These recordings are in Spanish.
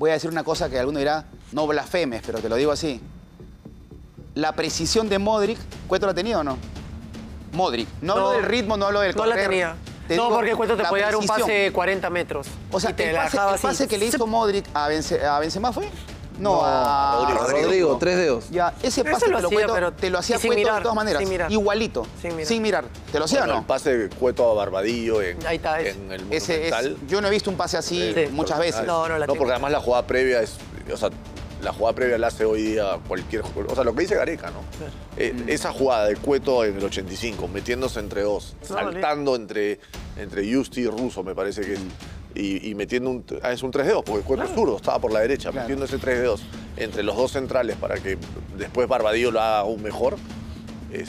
voy a decir una cosa que alguno dirá, no blasfemes, pero te lo digo así. La precisión de Modric, ¿Cueto la ha tenido o no? Modric. No, hablo del ritmo, no hablo del No la tenía. Te no, digo porque Cueto te la podía dar un precisión. pase de 40 metros. O sea, y te el la pase, dejaba el así. pase que le hizo Modric a, Bence- a Benzema fue. No, No, a Rodrigo. Rodrigo, tres dedos. Ya, ese Pero pase lo te lo, hacía, Cueto- pero- te lo hacía Cueto mirar, de todas maneras. sin mirar. Igualito. Sin mirar. ¿Te lo hacía Bueno, o El no? pase de Cueto a Barbadillo en, Ahí está, ese. en el Ese es, yo no he visto un pase así Sí. muchas veces. No, no la No, porque además la jugada previa es. O sea, la jugada previa la hace hoy día cualquier jugador. O sea, lo que dice Gareca, ¿no? Eh, Esa jugada de Cueto en el 85, metiéndose entre dos, No, vale. saltando entre, entre Justi y Russo, me parece que es. Y, y metiendo un. Ah, es un 3 2, porque Cueto es zurdo, estaba por la derecha, Claro. metiendo ese 3 2 entre los dos centrales para que después Barbadillo lo haga aún mejor. Es,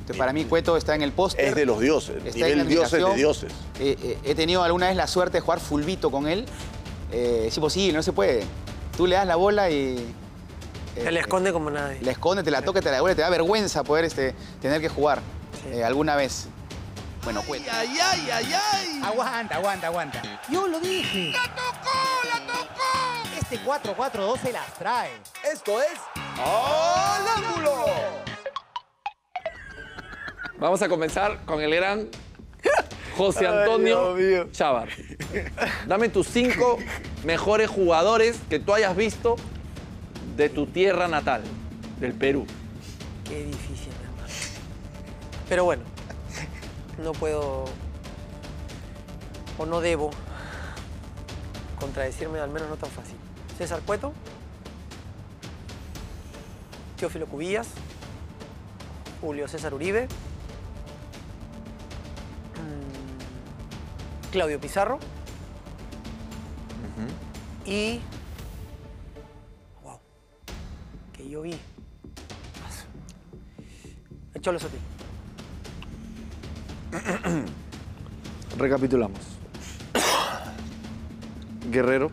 Entonces, para mí Cueto está en el póster. es de los dioses, está en nivel dioses de dioses. Eh, eh, he tenido alguna vez la suerte de jugar fulbito con él. Eh, es imposible, no se puede. Tú le das la bola y... eh, Se le esconde como nadie. La esconde, te la toca, te la devuelve, te da vergüenza poder este, tener que jugar Sí. eh, alguna vez. Bueno, Cueto. ¡Ay, ay, ay, ay! Aguanta, aguanta, aguanta. Yo lo dije. ¡La tocó, la tocó! Este 4-4-2 se las trae. Esto es... ¡Al ángulo! Vamos a comenzar con el gran José Antonio Chávar. Dame tus cinco mejores jugadores que tú hayas visto de tu tierra natal, del Perú. Qué difícil, hermano. Pero bueno, no puedo o no debo contradecirme, al menos no tan fácil. César Cueto, Teófilo Cubillas, Julio César Uribe, mm, Claudio Pizarro y... Wow, que yo vi. El Cholo Sotil. Recapitulamos. Guerrero,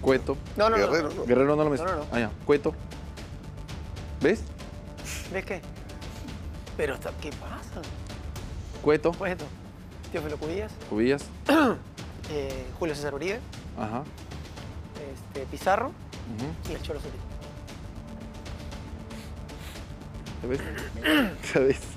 Cueto. No, no, Guerrero, no. ¿no? Guerrero no lo me... No, no, no. Ah, ya. Cueto. ¿Ves? ¿Ves qué? Pero, ¿qué pasa? Cueto, esto. Teófilo Cubillas, Cubillas. eh, Julio César Uribe, Ajá. este, Pizarro ujú. y el Cholo. ¿Ya ves?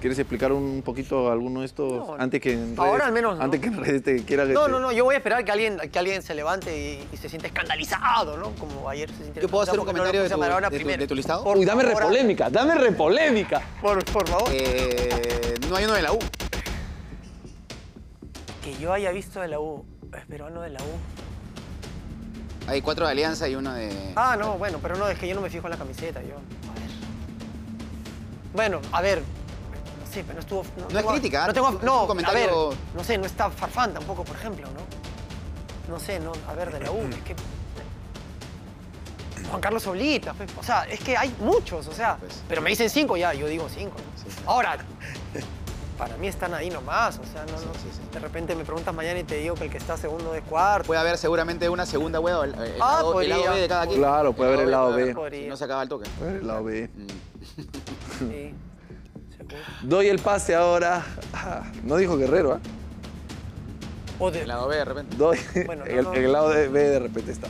¿Quieres explicar un poquito alguno de estos No, antes que en redes, ahora al menos no. antes que en redes te quiera No, te- no, no, yo voy a esperar que alguien, que alguien se levante y, y se siente escandalizado, ¿no? Como ayer se sintió ¿Yo puedo hacer un porque no comentario de tu, de tu- primero. de tu listado? Por Uy, dame favor, repolémica, dame repolémica. Por, por favor. Eh, no hay uno de la U. Que yo haya visto de la U, es peruano de la U. Hay cuatro de Alianza y uno de... Ah, no, bueno, pero no, es que yo no me fijo en la camiseta, yo. A ver. Bueno, a ver. No sé, pero no estuvo. No es tengo- crítica, No, tengo, es un no, a comentario- ver, no sé, no está Farfán tampoco, por ejemplo, ¿no? No sé, no, a ver, de la U, es que. Juan Carlos Oblita, pues, o sea, es que hay muchos, o sea, Pues. pero me dicen cinco ya, yo digo cinco, ¿no? Sí, sí. Ahora, para mí están ahí nomás, o sea, no, Sí, no, sí, sí. de repente me preguntas mañana y te digo que el que está segundo es cuarto. Puede haber seguramente una segunda hueá, el, el Ah, lado, el lado. B de cada quien. Claro, puede haber el lado B. Si no se acaba el toque. El lado B. Mm. Doy el pase ahora. Ah, No dijo Guerrero, ¿ah? O de, El lado B de repente. Doy. Bueno, no, el, no. el lado de B de repente está.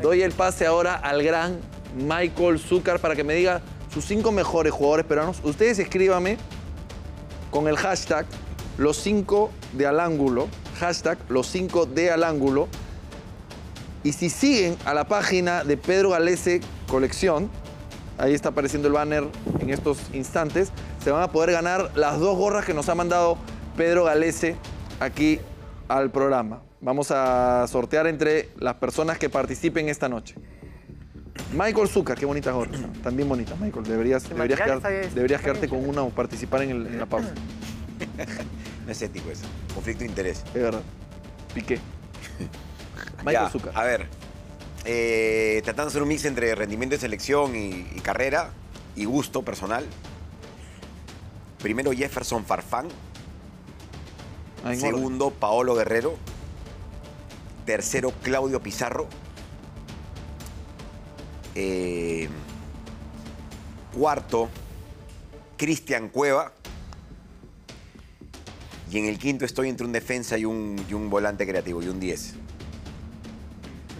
Doy el pase ahora al gran Michael Zucker para que me diga sus cinco mejores jugadores peruanos. Ustedes escríbame con el hashtag los cinco de al ángulo. Hashtag los cinco de al ángulo. Y si siguen a la página de Pedro Galese Colección, ahí está apareciendo el banner en estos instantes, se van a poder ganar las dos gorras que nos ha mandado Pedro Galese aquí al programa. Vamos a sortear entre las personas que participen esta noche. Michael Zucker, qué bonitas gorras. ¿no? También bonitas, Michael. Deberías, deberías, quedar- quedarte con una o participar en, el- en la pausa. No es ético eso. Conflicto de interés. Es verdad. Piqué. Michael Ya, Zucker. A ver. eh, tratando de hacer un mix entre rendimiento de selección y, y carrera y gusto personal. Primero Jefferson Farfán. Segundo Paolo Guerrero. Tercero Claudio Pizarro. Eh, cuarto Cristian Cueva. Y en el quinto estoy entre un defensa y un, y un volante creativo, y un 10.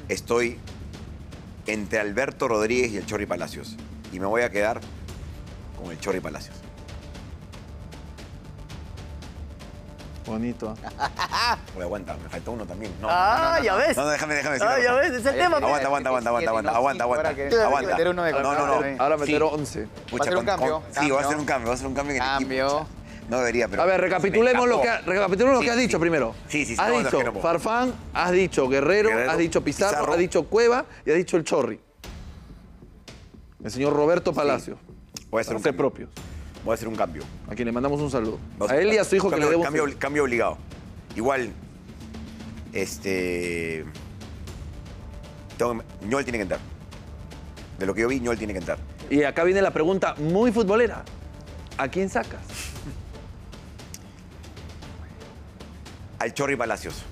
estoy entre Alberto Rodríguez y el Chorri Palacios. Y me voy a quedar con el Chorri Palacios. Bonito. Oye, aguanta, me faltó uno también. No, Ah, no, no, ya no. ves. No, no, déjame, déjame Ah, decir ya una ves, es el tema. Aguanta, aguanta, aguanta, aguanta, aguanta, aguanta, aguanta, meter uno de No, no, no. Ahora meter Sí. 11. Pucha, Va a ser un cambio, con- Sí, va a cambio. ser un cambio, va a ser un cambio en el Cambio. equipo. No debería, pero... A ver, me recapitulemos lo que, ha- recapitulemos lo Sí, que has sí. dicho primero. Sí, sí, sí, Has no, dicho no. Farfán, has dicho Guerrero, Guerrero, has dicho Pizarro, Pizarro. has dicho Cueva y has dicho el Chorri. El señor Roberto Palacio. Voy a hacer un Ser cambio. propios. Voy a hacer un cambio. A quien le mandamos un saludo. A él y a su hijo que le debo. Cambio, cambio obligado. Igual, este... tengo- Ñol tiene que entrar. De lo que yo vi, Ñol tiene que entrar. Y acá viene la pregunta muy futbolera. ¿A quién sacas? Al Chorri Palacios.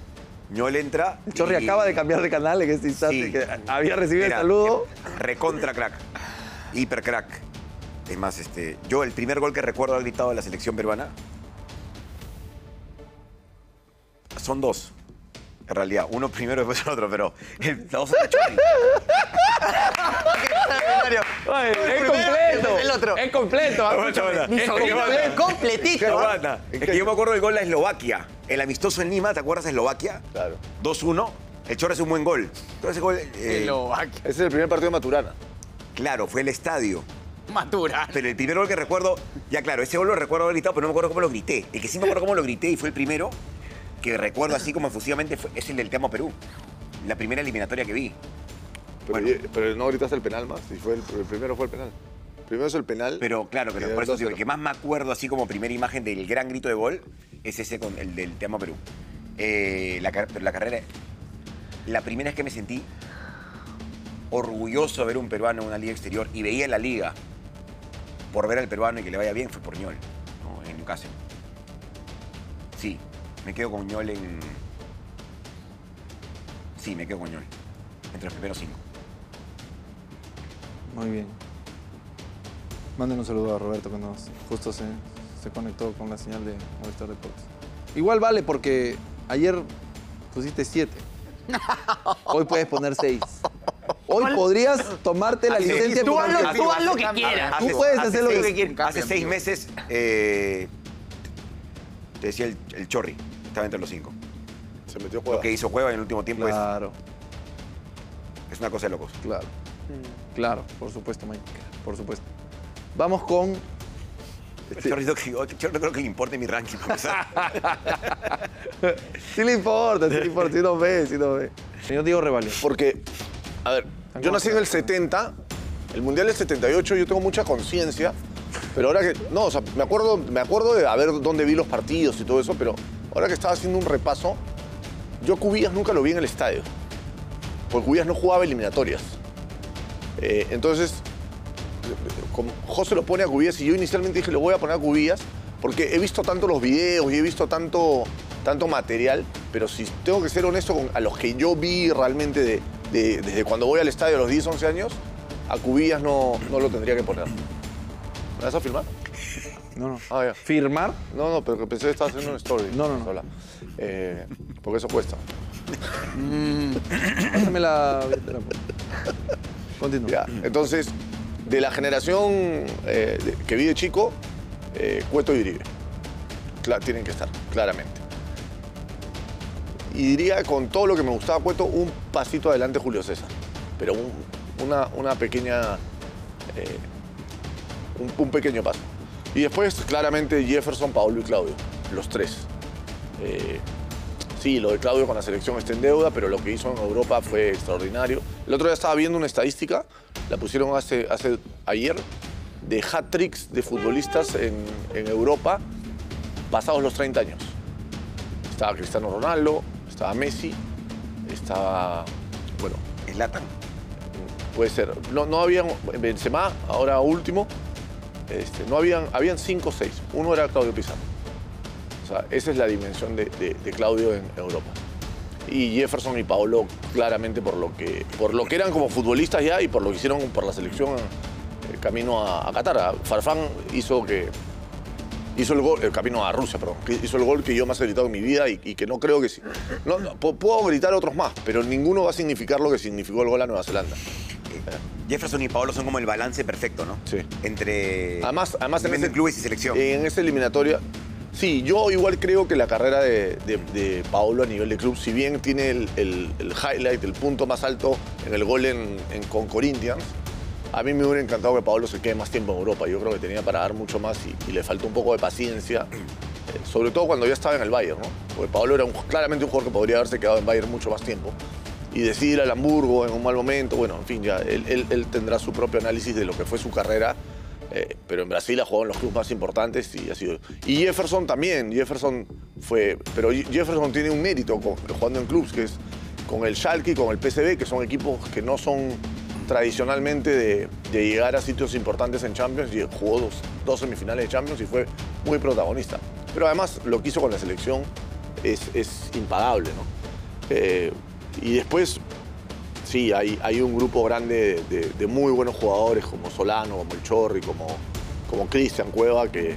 Ñol entra... El Chorri y- acaba de cambiar de canal en este instante. Sí. Que había recibido Mira, el saludo. Recontra crack. Hiper crack. Es más, este, yo el primer gol que recuerdo haber gritado de la selección peruana son dos. En realidad, uno primero y después el otro, pero el, la dos son de Chorri. es completo. el otro. Es completo. Mi Es completito. ¿ah? Es que yo me acuerdo del gol de Eslovaquia. El amistoso en Lima, ¿te acuerdas de Eslovaquia? Claro. 2-1. El Chorri hace un buen gol. Entonces ese gol... eh, Eslovaquia. Ese es el primer partido de Maturana. claro, fue el estadio. Matura. Pero el primer gol que recuerdo, ya claro, ese gol lo recuerdo haber gritado, pero no me acuerdo cómo lo grité. El que sí me acuerdo cómo lo grité y fue el primero, que recuerdo así como efusivamente, fue- es el del Te Amo Perú. La primera eliminatoria que vi. Pero, pero no gritaste el penal más. Y fue el, el primero fue el penal. Primero es el penal. Pero claro, pero por eso digo, el 2-0. que más me acuerdo así como primera imagen del gran grito de gol es ese con el del Te Amo Perú. Eh, la, pero la carrera, la primera vez que me sentí orgulloso de ver un peruano en una liga exterior y veía la liga por ver al peruano y que le vaya bien fue por Ñol, ¿no? en Newcastle. Sí, me quedo con Ñol en... Sí, me quedo con Ñol. Entre los primeros cinco. Muy bien. Manden un saludo a Roberto que nos justo se, se conectó con la señal de Movistar Deportes. Igual vale porque ayer pusiste 7. Hoy puedes poner 6. Hoy podrías tomarte la licencia Tú haz lo- porque- tú haz lo que quieras. Tú puedes hacer lo seis- que quieras. Hace seis meses, eh, te decía el, el Chorri, estaba entre los cinco. Se metió Lo Cueva. que hizo Cueva en el último tiempo es- Claro, es, una cosa de locos. claro. Claro, por supuesto, Mike. Por supuesto. Vamos con El Chorri, no, creo- el Chorri no creo que le importe mi ranking. para empezar. Sí le importa, sí le importa, sí nos ve, sí nos ve. Señor Diego Revalio. Porque, a ver, yo nací en el 70, el Mundial del 78, yo tengo mucha conciencia, pero ahora que, no, o sea, me acuerdo, me acuerdo de a ver dónde vi los partidos y todo eso, pero ahora que estaba haciendo un repaso, yo Cubillas nunca lo vi en el estadio, porque Cubillas no jugaba eliminatorias. Eh, entonces, como José lo pone a Cubillas y yo inicialmente dije, lo voy a poner a Cubillas porque he visto tanto los videos y he visto tanto, tanto material, pero si tengo que ser honesto con a los que yo vi realmente de- de- desde cuando voy al estadio a los 10, 11 años, a Cubillas no, no lo tendría que poner. ¿Me vas a filmar? No, no. Ah, ya. ¿Firmar? No, no, pero que pensé que estabas haciendo una story. No, no, no. Sola. Eh, porque eso cuesta. Pásame la pues. Continúa. Ya, Entonces, de la generación eh, que vi de chico, eh, Cueto y Uribe. Cla- tienen que estar, claramente. Y diría con todo lo que me gustaba Cueto, un pasito adelante Julio César. Pero un- una, una pequeña. eh, un, un pequeño paso. Y después, claramente, Jefferson, Paolo y Claudio. Los tres. Eh, Sí, lo de Claudio con la selección está en deuda, pero lo que hizo en Europa fue extraordinario. El otro día estaba viendo una estadística, la pusieron hace, hace ayer, de hat-tricks de futbolistas en, en Europa pasados los 30 años. Estaba Cristiano Ronaldo, estaba Messi, estaba, bueno, Zlatan. puede ser, no, no habían, Benzema, ahora último, este, no habían, habían cinco o seis. Uno era Claudio Pizarro. O sea, esa es la dimensión de, de- de Claudio en Europa. Y Jefferson y Paolo, claramente por lo, que, por lo que eran como futbolistas ya y por lo que hicieron por la selección eh, camino a, a Qatar. Farfán hizo que, hizo el gol, el camino a Rusia, perdón, que hizo el gol que yo más he gritado en mi vida y, y que no creo que sí. No, no, pu- puedo gritar otros más, pero ninguno va a significar lo que significó el gol a Nueva Zelanda. Jefferson y Paolo son como el balance perfecto, ¿no? Sí. Entre Además, además en, en ese- clubes y selección. En esa eliminatoria, sí, yo igual creo que la carrera de, de, de Paolo a nivel de club, si bien tiene el, el- el highlight, el punto más alto en el gol en, en- con Corinthians, a mí me hubiera encantado que Paolo se quede más tiempo en Europa. Yo creo que tenía para dar mucho más y, y le faltó un poco de paciencia, eh, sobre todo cuando ya estaba en el Bayern, ¿no? Porque Paolo era un- claramente un jugador que podría haberse quedado en Bayern mucho más tiempo. Y decidir al Hamburgo en un mal momento, bueno, en fin, ya él, él- él tendrá su propio análisis de lo que fue su carrera. eh, pero en Brasil ha jugado en los clubes más importantes y ha sido. Y Jefferson también. Jefferson fue. Pero Jefferson tiene un mérito con- jugando en clubes, que es con el Schalke y con el PSV, que son equipos que no son tradicionalmente de, llegar a sitios importantes en Champions y jugó dos, semifinales de Champions y fue muy protagonista. Pero además lo que hizo con la selección es, impagable, ¿no? Eh, y después, sí, hay, un grupo grande de, muy buenos jugadores como Solano, como el Chorri, como, como Cristian Cueva, que,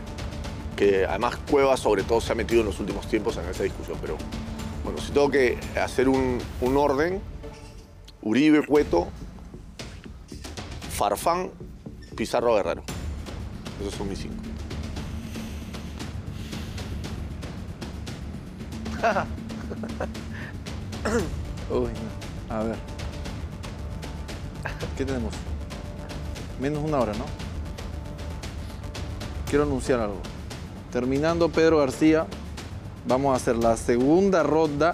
que además Cueva sobre todo se ha metido en los últimos tiempos en esa discusión. Pero bueno, si tengo que hacer un, un orden, Uribe, Cueto, Farfán, Pizarro Guerrero. Esos son mis cinco. Uy. A ver. ¿Qué tenemos? Menos una hora, ¿no? Quiero anunciar algo. Terminando Pedro García, vamos a hacer la segunda ronda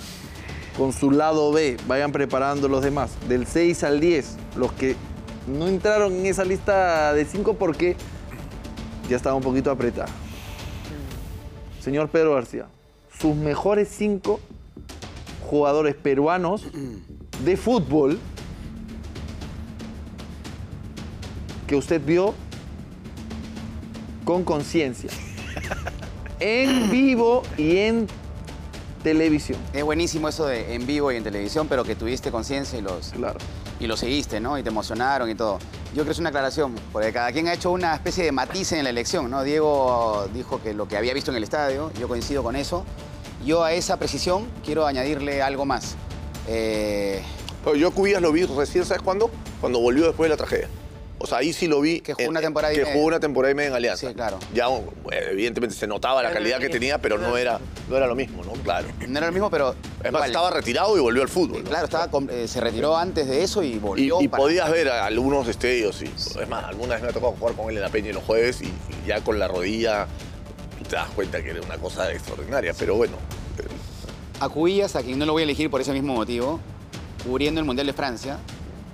con su lado B. Vayan preparando los demás. Del 6 al 10. Los que no entraron en esa lista de 5 porque ya estaba un poquito apretada. Señor Pedro García, sus mejores 5 jugadores peruanos de fútbol que usted vio con conciencia. En vivo y en televisión. Es buenísimo eso de en vivo y en televisión, pero que tuviste conciencia y los, Claro. Y lo seguiste, ¿no? Y te emocionaron y todo. Yo creo que es una aclaración, porque cada quien ha hecho una especie de matiz en la elección, ¿no? Diego dijo que lo que había visto en el estadio, yo coincido con eso. Yo a esa precisión quiero añadirle algo más. Eh, yo Cubillas lo vi recién, ¿sabes cuándo? Cuando volvió después de la tragedia. O sea, ahí sí lo vi. Que jugó una temporada y Que media. jugó una temporada y media en Alianza. Sí, claro. Ya, evidentemente, se notaba la calidad que tenía- pero no era, no era lo mismo, ¿no? Claro. no era lo mismo, pero. Es más, estaba retirado y volvió al fútbol. ¿no? Claro, estaba, eh, se retiró antes de eso y Y, volvió. y para- podías ver a algunos estadios. Y, es más, alguna vez me ha tocado jugar con él en la Peña los jueves y, y ya con la rodilla te das cuenta que era una cosa extraordinaria. Pero bueno, A Cubillas, a quien no lo voy a elegir por ese mismo motivo, cubriendo el Mundial de Francia,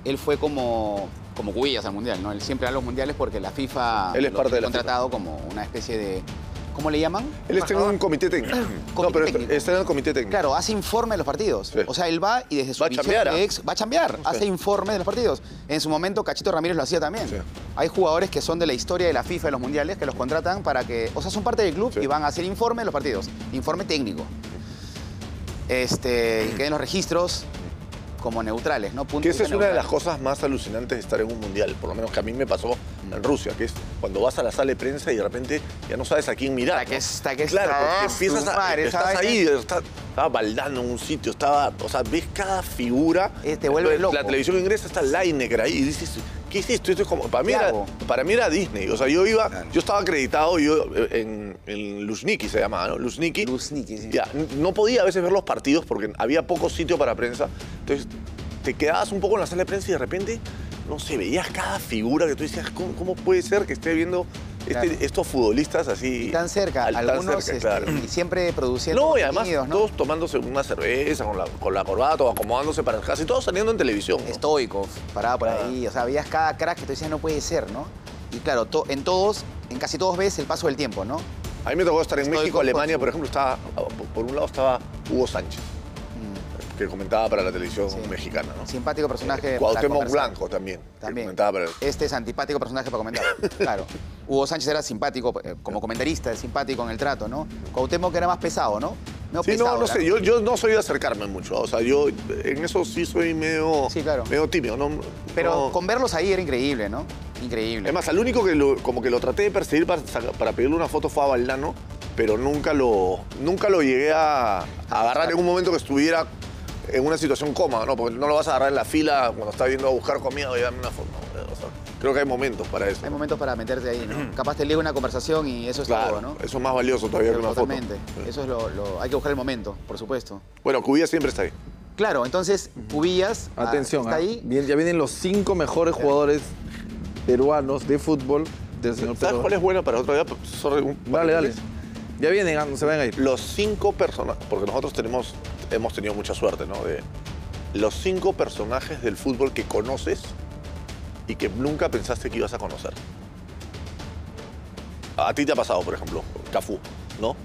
él fue como, como Cubillas al Mundial, ¿no? Él siempre va a los mundiales porque la FIFA Él es lo parte de la contratado como una especie de. ¿Cómo le llaman? él está en un comité técnico. no, pero técnico. está en el comité técnico. Claro, hace informe de los partidos. Sí. O sea, él va y desde su Va a de ¿ah? ex va a chambear, hace informe de los partidos. En su momento, Cachito Ramírez lo hacía también. Sí. Hay jugadores que son de la historia de la FIFA de los mundiales que los contratan para que, o sea, son parte del club Sí. y van a hacer informe de los partidos, informe técnico. Este, y queden los registros como neutrales, ¿no? Puntos Que esa es una de las cosas más alucinantes de estar en un mundial, por lo menos que a mí me pasó en Rusia, que es cuando vas a la sala de prensa y de repente ya no sabes a quién mirar. Hasta que está- que claro, está- porque empiezas su a, madre, estás ahí, está- estaba baldando en un sitio, estaba, o sea, ves cada figura. Eh, te vuelves La loco. televisión ingresa está Lineker ahí y dices, ¿qué es esto? Esto es como, para mí, ¿Qué era, hago? para mí era Disney, o sea, yo iba, yo estaba acreditado yo, en, en Luzhniki se llamaba, ¿no? Luzhniki. Luzhniki, sí. Ya, no podía a veces ver los partidos porque había poco sitio para prensa. Entonces te quedabas un poco en la sala de prensa y de repente, no sé, veías cada figura que tú decías, ¿cómo, cómo puede ser que esté viendo este- Claro. estos futbolistas así? Y tan cerca, al- tan algunos cerca, este, claro. y siempre produciendo No, y además todos tomándose una cerveza con la, con la corbata o acomodándose para casi todos saliendo en televisión. ¿no? estoicos, paraba por Ah. ahí, o sea, veías cada crack que tú decías no puede ser, ¿no? Y claro, to- en todos, en casi todos ves el paso del tiempo, ¿no? A mí me tocó estar en México, Alemania, por ejemplo, estaba, por un lado estaba Hugo Sánchez, que comentaba para la televisión Mm. Sí. mexicana, ¿no? Simpático personaje. para Cuauhtémoc conversar. Blanco también, que También. comentaba para Este es antipático personaje para comentar. Claro. Hugo Sánchez era simpático, eh, como comentarista, simpático en el trato, ¿no? Cuauhtémoc era más pesado, ¿no? medio Sí, pesado, no, no sé, yo, yo no soy de acercarme mucho. O sea, yo en eso sí soy medio, Sí, claro. medio tímido. No, Pero no- con verlos ahí era increíble, ¿no? Increíble. Es más, al único que lo, como que lo traté de perseguir para, pedirle una foto fue a Valdano, pero nunca lo, nunca lo llegué a, a agarrar en un momento que estuviera en una situación cómoda, ¿no? Porque no lo vas a agarrar en la fila cuando está viendo a buscar comida y darme una foto. Creo que hay momentos para eso. Hay momentos para meterte ahí, ¿no? Capaz te liga una conversación y eso es Claro, todo, ¿no? eso es más valioso todavía que una foto. Totalmente. Eso es lo, lo- Hay que buscar el momento, por supuesto. Bueno, Cubilla siempre está ahí. Claro, entonces, Cubillas ah, Atención, está ah, ahí. bien- ya vienen los cinco mejores jugadores peruanos de fútbol del señor ¿Sabes Pedro. cuál es buena para otro día? Sorry, un- Dale, dale. Ya vienen, ah, no se van a ir. Los cinco personajes, porque nosotros tenemos, hemos tenido mucha suerte, ¿no? De los cinco personajes del fútbol que conoces y que nunca pensaste que ibas a conocer. A ti te ha pasado, por ejemplo, Cafú, ¿no?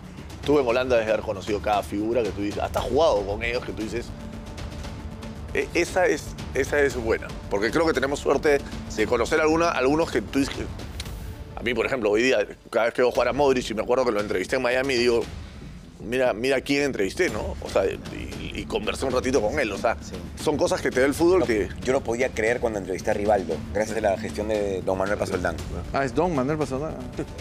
Tú en Holanda debes haber conocido cada figura que tú dices, hasta jugado con ellos que tú dices. "E- Esa es, esa es buena, porque creo que tenemos suerte de conocer alguna, algunos que tú dices. A mí, por ejemplo, hoy día, cada vez que veo jugar a Modric y me acuerdo que lo entrevisté en Miami, digo, mira, mira quién entrevisté, ¿no? O sea, y, y conversé un ratito con él. O sea, son cosas que te da el fútbol que. Yo no podía creer cuando entrevisté a Rivaldo, gracias a la gestión de don Manuel Pasoldán. Ah, es Don Manuel Pasoldán.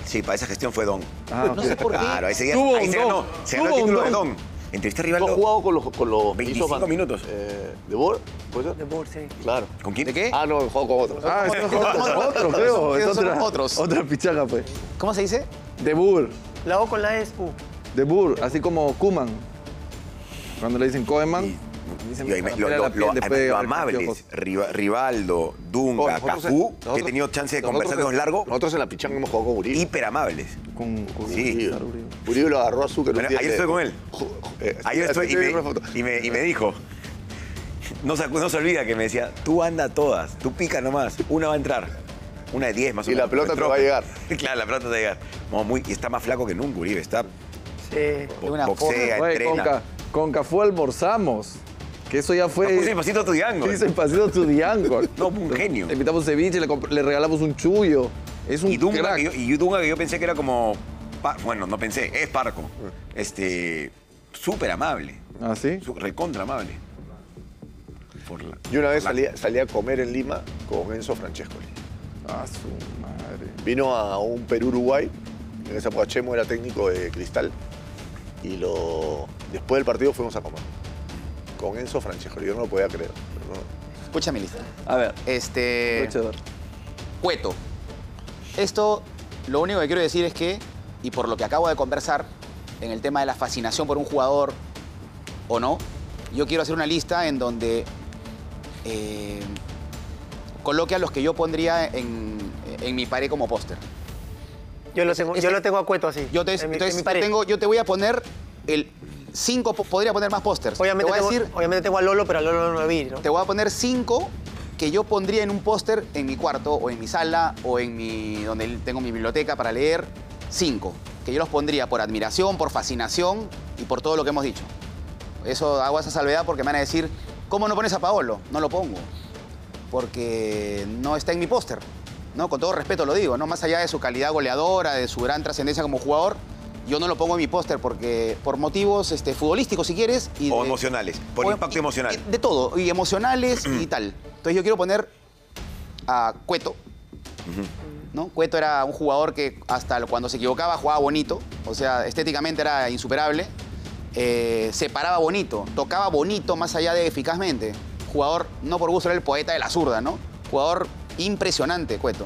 Sí, para esa gestión fue don. Ah, No sé por qué. Claro, ese día Tuvo ahí un se don, ganó, se ganó el título de don. don. Entrevisté a ¿Tú has Rivaldo. jugado con los, con los 25 hizo Man- minutos. Eh, ¿De Boer? ¿Puede ser? De Boer, sí. Claro. ¿Con quién? ¿De qué? Ah, no, jugado con otros. Ah, es otro, creo. Es otra, otros. otra pichaga, pues. ¿Cómo se dice? De Bur. La O con la E es U. De Bur, así como Kuman. Cuando le dicen Koeman, dicen Y ahí me- "Me lo, lo- amables, piojos". Riva- Rivaldo, Dunga, nosotros- Cafú, que he tenido chance de conversar con los largos, Nosotros en la pichanga hemos jugado con Uribe. hiper amables. Con, con Sí. Uribe. Lo agarró a Azúcar. Bueno, ayer estoy con él. Eh, Ayer así estoy y me, y me- y me dijo, no se, no se olvida que me decía, tú anda todas, tú pica nomás, una va a entrar. Una de 10 más o Y menos. la pelota te va a llegar. claro, la pelota te va a llegar. Muy, y está más flaco que nunca, Uribe. Está, Sí. bo- una boxea, con, entrena. Con Cafú almorzamos. Que eso ya fue. Nos puso el pasito tu diango. Sí, el pasito tu diango. No, un genio. Le invitamos ceviche, le, regalamos un chullo. Es un Y Dunga, crack. que yo, y Dunga, que yo pensé que era como. bueno, no pensé, es parco. Este. Súper amable. ¿Ah, sí? recontra amable. Por la- Yo una vez por la- salí, salí a comer en Lima con Enzo Francescoli. Ah, su madre. Vino a un Perú-Uruguay. En esa época Chemo era técnico de Cristal. Y lo, después del partido fuimos a comer. Con Enzo Francescoli. Yo no lo podía creer. no. Escucha mi lista. A ver, Este. ver. Cueto. Esto, lo único que quiero decir es que, y por lo que acabo de conversar, en el tema de la fascinación por un jugador o no, yo quiero hacer una lista en donde eh, coloque a los que yo pondría en, en mi pared como póster. Yo lo tengo, yo lo tengo a cueto así. Yo te, en mi- en entonces, mi yo tengo, yo te voy a poner el cinco, po- podría poner más pósters. Obviamente, te voy a tengo, decir, obviamente tengo a Lolo, pero a Lolo no lo vi, ¿no? te voy a poner cinco que yo pondría en un póster en mi cuarto o en mi sala o en mi donde tengo mi biblioteca para leer. Cinco. Que yo los pondría por admiración, por fascinación y por todo lo que hemos dicho. Eso hago esa salvedad porque me van a decir, ¿cómo no pones a Paolo? No lo pongo. Porque no está en mi póster. ¿No? Con todo respeto lo digo, ¿no? Más allá de su calidad goleadora, de su gran trascendencia como jugador, yo no lo pongo en mi póster porque por motivos este, futbolísticos, si quieres. Y O de- emocionales, por o- impacto y- emocional. y De todo, y emocionales y tal. Entonces yo quiero poner a Cueto. ¿no? Cueto era un jugador que hasta cuando se equivocaba jugaba bonito, o sea, estéticamente era insuperable. Eh, se paraba bonito, tocaba bonito más allá de eficazmente. Jugador, no por gusto, era el poeta de la zurda, ¿no? Jugador impresionante, Cueto.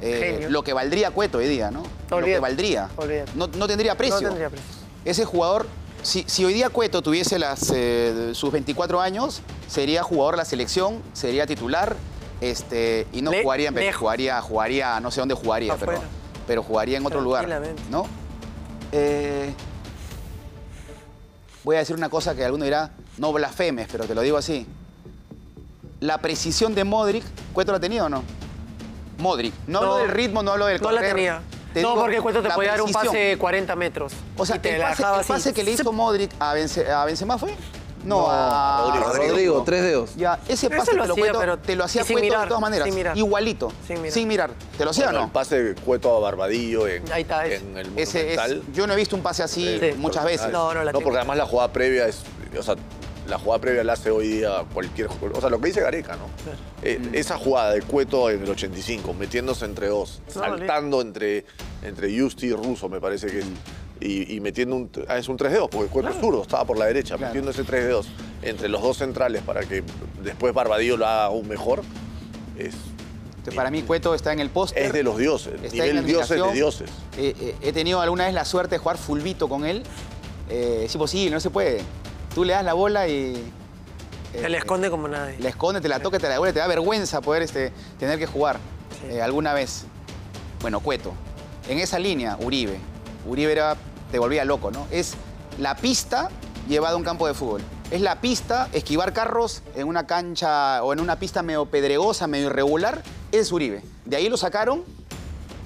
Eh, lo que valdría Cueto hoy día, ¿no? lo que valdría. No, no tendría precio. No tendría precio. Ese jugador, si, si hoy día Cueto tuviese las, eh, sus 24 años, sería jugador de la selección, sería titular este, y no Le- jugaría en Perú, jugaría, jugaría, no sé dónde jugaría, pero, pero jugaría en otro lugar. ¿no? Eh, voy a decir una cosa que alguno dirá, no blasfemes, pero te lo digo así. La precisión de Modric, ¿Cueto la tenía o no? Modric. No, hablo No. del ritmo, no hablo del No la tenía. Te no, digo porque Cueto te la podía dar un precisión. pase de 40 metros. O sea, y te el la pase, dejaba el pase así. que le hizo Modric a, Bence- a Benzema fue No, a Rodrigo. Rodrigo, tres dedos. Ya, ese Ese pase lo te lo, hacía, cuento, pero- te lo hacía y sin Cueto mirar, de todas maneras. sin mirar. Igualito. Sin mirar. ¿Te lo hacía Bueno, o El no? pase de Cueto a Barbadillo en, Ahí está, ese. en el Ese es, Monumental. yo no he visto un pase así Sí. muchas veces. No, no la No, tengo. porque además la jugada previa es. O sea, la jugada previa la hace hoy día cualquier jugador. O sea, lo que dice Gareca, ¿no? Eh, Mm. Esa jugada de Cueto en el 85, metiéndose entre dos, No, saltando entre, entre Justi y Russo, me parece que es. Y, y metiendo un. ah, es un 3 dedos, porque Cueto es zurdo, estaba por la derecha, Claro. metiendo ese 3 dedos entre los dos centrales para que después Barbadillo lo haga aún mejor. Es, Entonces, para mí, Cueto está en el póster. es de los dioses, nivel dioses de dioses. Eh, eh, he tenido alguna vez la suerte de jugar fulbito con él. Eh, es imposible, no se puede. Tú le das la bola y. Se eh, le esconde como nadie. La esconde, te la toca, te la devuelve, te da vergüenza poder este, tener que jugar eh, alguna vez. Bueno, Cueto. En esa línea, Uribe. Uribe era, te volvía loco, ¿no? Es la pista llevada a un campo de fútbol. Es la pista, esquivar carros en una cancha o en una pista medio pedregosa, medio irregular, es Uribe. De ahí lo sacaron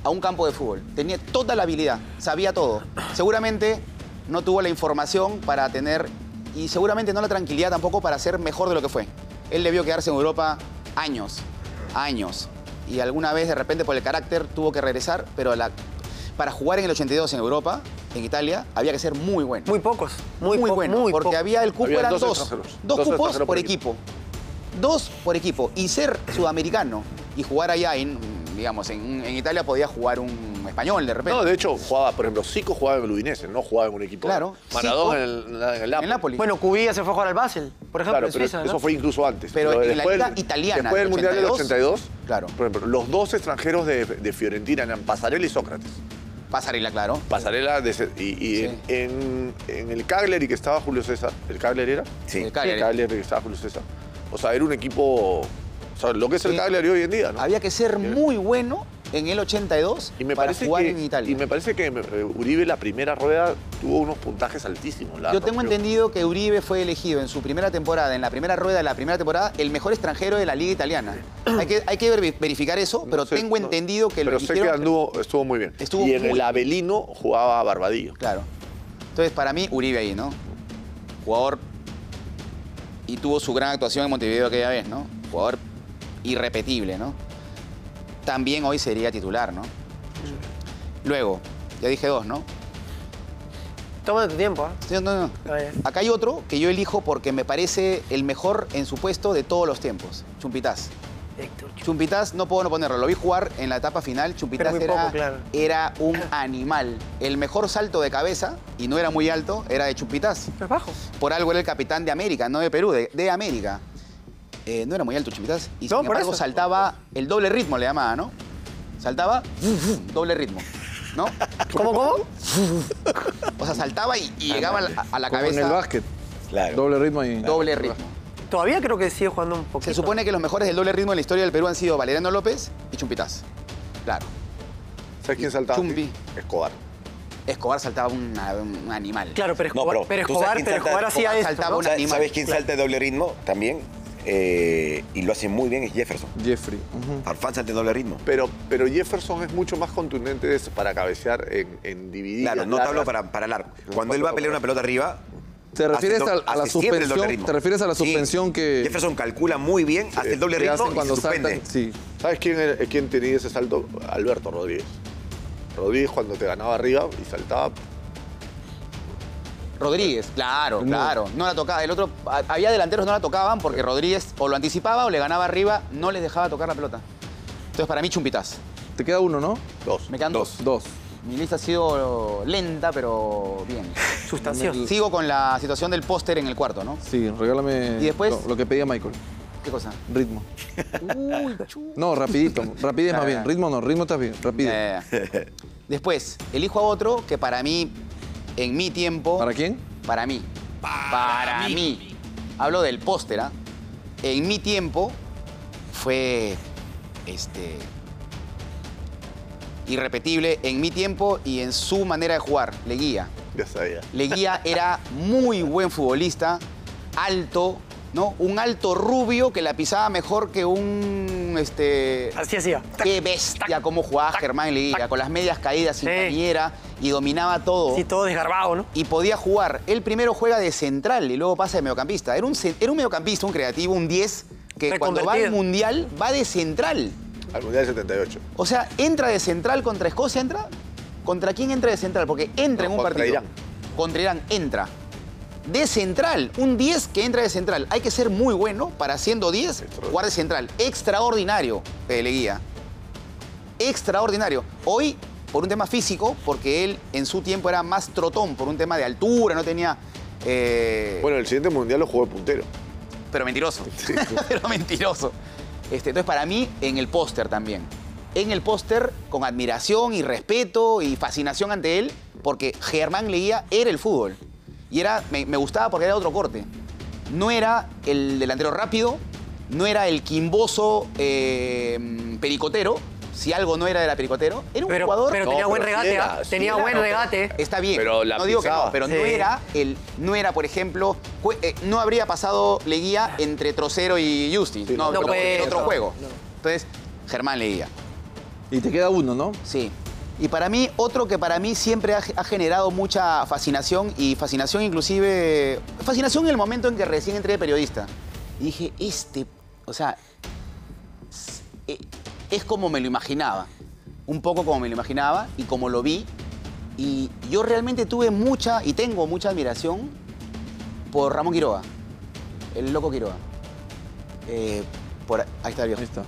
a un campo de fútbol. Tenía toda la habilidad, sabía todo. Seguramente no tuvo la información para tener y seguramente no la tranquilidad tampoco para ser mejor de lo que fue. Él debió quedarse en Europa años, años. Y alguna vez de repente por el carácter tuvo que regresar, pero la- para jugar en el 82 en Europa, en Italia, había que ser muy bueno. Muy pocos. Muy, Muy, po- bueno, muy porque poco. había el cupo, Había eran dos dos. Dos Dos cupos por por equipo. Dos por equipo. Y ser sudamericano y jugar allá, en, digamos, en, en Italia podía jugar un español de repente. No, de hecho, jugaba, por ejemplo, Zico jugaba en el Udinese, no jugaba en un equipo. Claro, Maradona en el, en el Napoli. en Napoli. Bueno, Cubilla se fue a jugar al Basel, por ejemplo, Claro, en pero Suiza, eso ¿no? fue incluso antes. Pero en la liga italiana Después del Mundial del 82, 82, claro. por ejemplo, los dos extranjeros de, de Fiorentina eran Pasarela y Sócrates. Pasarela, claro. Pasarela de y, y Sí. en, en el Cagliari que estaba Julio César, ¿el Cagliari era? Sí. El Cagliari. El Cagliari que estaba Julio César. O sea, era un equipo, o sea, lo que es el. Cagliari hoy en día, ¿no? Había que ser muy bueno en el 82 Y me para jugar que, en Italia. Y me parece que eh, Uribe la primera rueda tuvo unos puntajes altísimos. la Yo tengo rompió. entendido que Uribe fue elegido en su primera temporada, en la primera rueda de la primera temporada, el mejor extranjero de la liga italiana. hay, que, hay que ver- verificar eso, No pero sé, tengo no. entendido que lo Pero sé que anduvo, estuvo muy bien. Estuvo y en muy el. Avelino jugaba Barbadillo. Claro. Entonces, para mí, Uribe ahí, ¿no? Jugador. Y tuvo su gran actuación en Montevideo aquella vez, ¿no? Jugador irrepetible, ¿no? También hoy sería titular, ¿no? Luego, ya dije dos, ¿no? Tómate tu tiempo, ¿ah? Sí, no, no. Acá hay otro que yo elijo porque me parece el mejor en su puesto de todos los tiempos. Chumpitaz. Héctor Chumpitaz no puedo no ponerlo. Lo vi jugar en la etapa final. Chumpitaz era, poco, claro. era un animal. El mejor salto de cabeza, y no era muy alto, era de Chumpitaz. Es bajo. Por algo era el capitán de América, no de Perú, de, de América. Eh, no era muy alto Chumpitaz. Y No, sin embargo eso. saltaba el doble ritmo, le llamaba, ¿no? Saltaba doble ritmo, ¿no? ¿Cómo, cómo? O sea, saltaba y, y llegaba a la, a la Como cabeza. en el básquet. Claro. Doble ritmo y... Doble ritmo. Todavía creo que sigue jugando un poquito. Se supone que los mejores del doble ritmo en la historia del Perú han sido Valeriano López y Chumpitaz. Claro. ¿Sabes quién saltaba? Chumpi. Escobar. Escobar saltaba una- un animal. Claro, pero No, Escobar, pero pero ¿tú Escobar, pero hacía esto, saltaba ¿no? un ¿Sabes, animal. sabes quién salta de doble ritmo también? Eh, y lo hace muy bien, es Jefferson. Jeffrey. salta de doble ritmo. Pero, pero Jefferson es mucho más contundente de- para cabecear en, en divididas Claro, no te hablo para, para largo. Cuando él va a pelear una pelota arriba. ¿Te refieres hace a, la suspensión? ¿Te refieres a la Sí. suspensión que, Jefferson calcula muy bien, hace el doble ritmo hacen y cuando se suspende. Sí. ¿Sabes quién, quién tenía ese salto? Alberto Rodríguez. Rodríguez cuando te ganaba arriba y saltaba. Rodríguez, claro, claro. No la tocaba. El otro, había delanteros que no la tocaban porque Rodríguez o lo anticipaba o le ganaba arriba, no les dejaba tocar la pelota. Entonces, para mí, Chumpitaz. Te queda uno, ¿no? Dos. Me quedan dos. Dos. Mi lista ha sido lenta, pero bien. Sustancioso. Sigo con la situación del póster en el cuarto, ¿no? Sí, regálame ¿Y después? lo, lo que pedía Michael. ¿Qué cosa? Ritmo. Uy. No, rapidito. Rapidez más bien. Ritmo no, ritmo está bien. Rapidez. Eh, Después, elijo a otro que para mí, en mi tiempo. ¿Para quién? Para mí. Para, mí. Hablo del póster, ¿ah? En mi tiempo fue. Este. Irrepetible en mi tiempo y en su manera de jugar, Leguía. Ya sabía. Leguía era muy buen futbolista, alto, ¿no? Un alto rubio que la pisaba mejor que un, este... Así hacía. Qué bestia cómo jugaba Germán Leguía, con las medias caídas sin Sí. cañera y dominaba todo. Sí, todo desgarbado, ¿no? y podía jugar. Él primero juega de central y luego pasa de mediocampista. Era un, era un mediocampista, un creativo, un 10, que cuando va al. Mundial va de central. Al Mundial 78. O sea, entra de central contra Escocia, ¿entra? ¿Contra quién entra de central? Porque entra en un Contra partido. Irán. Contra Irán, entra. De central, un 10 que entra de central. Hay que ser muy bueno para siendo 10, jugar de central. Extraordinario, Leguía. Extraordinario. Hoy, por un tema físico, porque él en su tiempo era más trotón, por un tema de altura, no tenía... eh, Bueno, el siguiente Mundial lo jugó de puntero. pero mentiroso. pero mentiroso. Este, entonces, para mí, en el póster también. En el póster, con admiración y respeto y fascinación ante él, porque Germán Leía era el fútbol. Y era, me, me gustaba porque era otro corte. No era el delantero rápido, no era el quimboso eh, pericotero. Si algo no era de la pericotero, era un Pero, jugador. pero No, tenía buen pero regate, era, ¿ah? sí Tenía era, buen no, regate. Está bien, Pero la no digo que no, pero no era el, no era, por ejemplo, eh, no habría pasado Leguía entre Trocero y Justi. Sí, no, no puede, en otro no, juego. no. Entonces, Germán Leguía. Y te queda uno, ¿no? Sí. Y para mí, otro que para mí siempre ha, ha generado mucha fascinación y fascinación inclusive, fascinación en el momento en que recién entré de periodista. Y dije, este, o sea, eh, es como me lo imaginaba, un poco como me lo imaginaba y como lo vi. Y yo realmente tuve mucha y tengo mucha admiración por Ramón Quiroga, el loco Quiroga. Eh, por, ahí está el viejo. Está.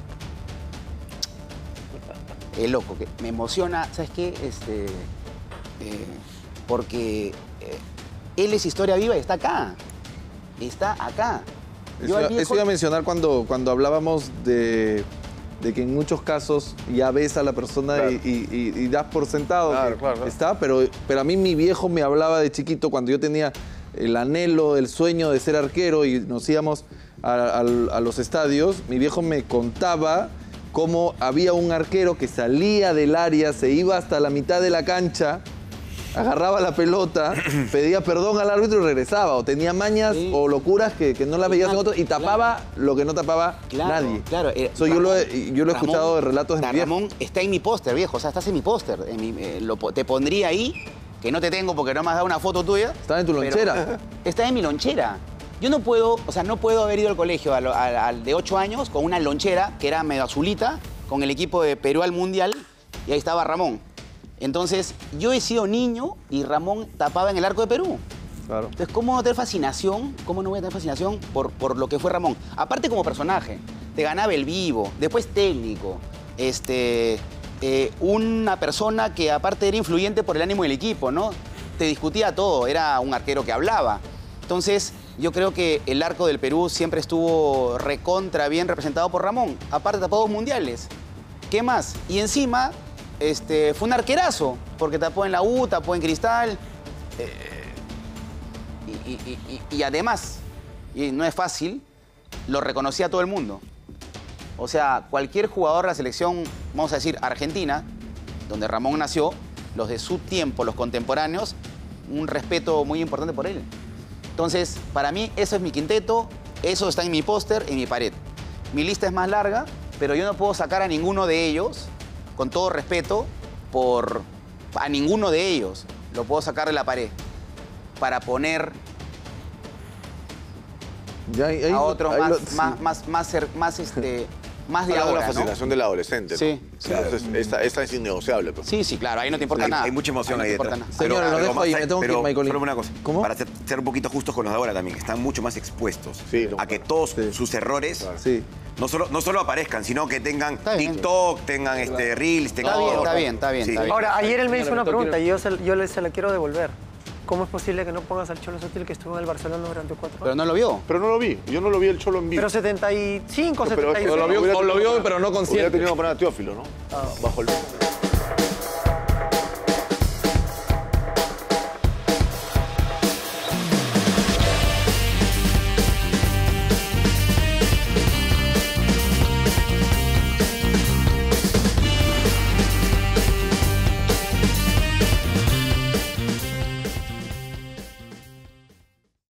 el loco, que me emociona, ¿sabes qué? Este, eh, porque eh, él es historia viva y está acá. Está acá. Yo al Eso, viejo- eso iba a mencionar cuando, cuando hablábamos de, de que en muchos casos ya ves a la persona Claro. y, y- y- y das por sentado Claro, que claro, está, pero, pero a mí mi viejo me hablaba de chiquito cuando yo tenía el anhelo, el sueño de ser arquero y nos íbamos a los estadios, mi viejo me contaba cómo había un arquero que salía del área, se iba hasta la mitad de la cancha, agarraba la pelota, pedía perdón al árbitro y regresaba. O tenía mañas Sí. o locuras que, que no las veías en y tapaba lo que no tapaba Claro, nadie. Claro, eh, yo lo he, Ramón- yo lo he Ramón- escuchado de relatos de mi. Ramón está en mi póster, viejo. O sea, estás en mi póster. eh, te pondría ahí, que no te tengo porque no me has dado una foto tuya. Estaba en tu lonchera. Está en mi lonchera. Yo no puedo, o sea, no puedo haber ido al colegio a lo- al- al de 8 años con una lonchera que era medio azulita, con el equipo de Perú al Mundial, y ahí estaba Ramón. Entonces, yo he sido niño y Ramón tapaba en el arco de Perú. Claro. Entonces, ¿cómo no tener fascinación? ¿Cómo no voy a tener fascinación por, por lo que fue Ramón? Aparte como personaje, te ganaba el vivo, después técnico, este, eh, una persona que aparte era influyente por el ánimo del equipo, ¿no? Te discutía todo, era un arquero que hablaba. Entonces, yo creo que el arco del Perú siempre estuvo recontra bien representado por Ramón. Aparte tapó dos mundiales. ¿Qué más? Y encima, este, fue un arquerazo, porque tapó en la U, tapó en Cristal. Y, y- además, no es fácil, lo reconocía todo el mundo. O sea, cualquier jugador de la selección, vamos a decir, argentina, donde Ramón nació, los de su tiempo, los contemporáneos, un respeto muy importante por él. Entonces, para mí, eso es mi quinteto, eso está en mi póster, en mi pared. Mi lista es más larga, pero yo no puedo sacar a ninguno de ellos, con todo respeto, por a ninguno de ellos. Lo puedo sacar de la pared para poner Ya ahí- a otros ahí más, lo- sí. más, más, más, más, este, más de de ahora, la ¿no? fascinación del adolescente. ¿no? Sí, sí. Entonces, esta, esta es innegociable. pues. Sí, sí, claro, ahí no te importa Hay, nada. hay mucha emoción no ahí importa detrás. Pero- lo dejo ahí, me tengo que ir, Michael. Solo una cosa. ¿Cómo? Para ser, ser un poquito justos con los de ahora también, que están mucho más expuestos Sí, no, a que claro. todos Sí. sus errores Sí. No, solo, no solo aparezcan, sino que tengan Está bien. TikTok, tengan este, Reels, tengan Está bien, todo. está bien, está bien, Sí. está bien. Ahora, ayer él me hizo una pregunta y yo, se, yo se la quiero devolver. ¿Cómo es posible que no pongas al Cholo Sotil que estuvo en el Barcelona durante cuatro Pero años? no lo vio. Pero no lo vi. Yo no lo vi el Cholo en vivo. Pero 75, No, pero es que 76. O lo vio, hubiera lo vio, pero no Hubiera consciente. tenido que poner a Teófilo, ¿no? Bajo el...